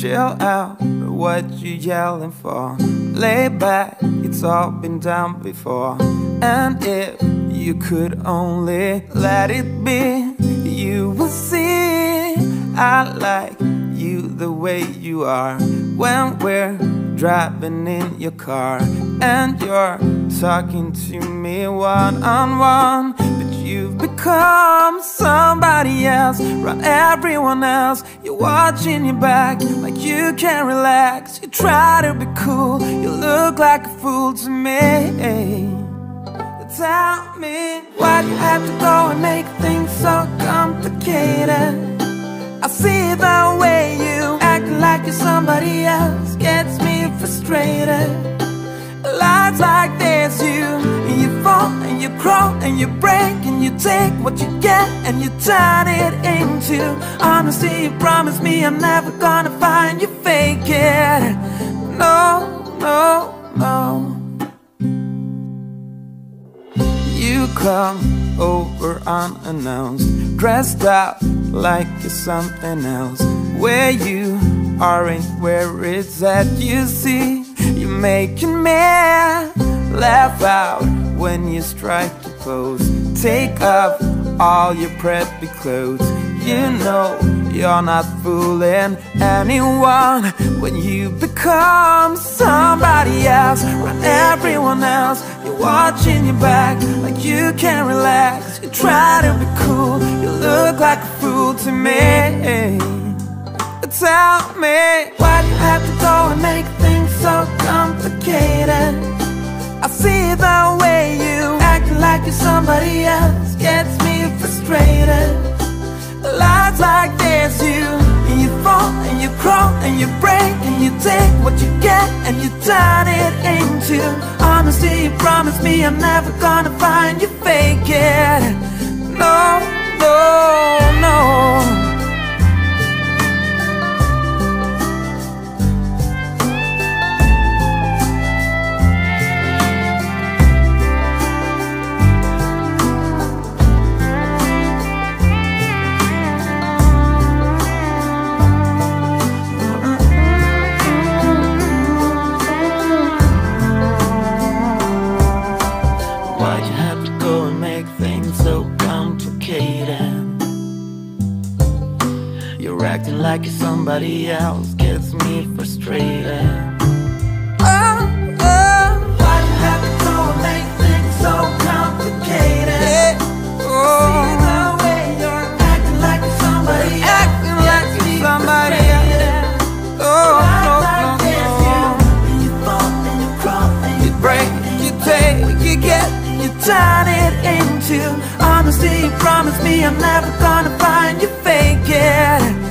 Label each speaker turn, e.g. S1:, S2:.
S1: chill out. What you yelling for? Lay back, it's all been done before. And if you could only let it be, you will see. I like you the way you are when we're driving in your car and you're talking to me one on one. But you've become somebody else, around everyone else. You're watching your back you can't relax. You try to be cool, you look like a fool to me. Tell me why you have to go and make things so complicated. I see the way you act like you're somebody else gets me frustrated. Lives like this, and you and you break and you take what you get and you turn it into honesty. You promise me I'm never gonna find you fake it. No, no, no. You come over unannounced, dressed up like you're something else. Where you aren't where it's at, you see, you're making me laugh out when you strike the pose. Take off all your preppy clothes. You know you're not fooling anyone when you become somebody else. Run everyone else. You're watching your back like you can't relax. You try to be cool. You look like a fool to me. Tell me why do you have to go and make things so complicated? I see the way you're somebody else gets me frustrated. Lives like this, you and you fall and you crawl and you break and you take what you get and you turn it into honesty. You promise me I'm never gonna find you fake it. No, no. You're acting like you're somebody else, gets me frustrated. Turn it into honesty. You promise me I'm never gonna find you no.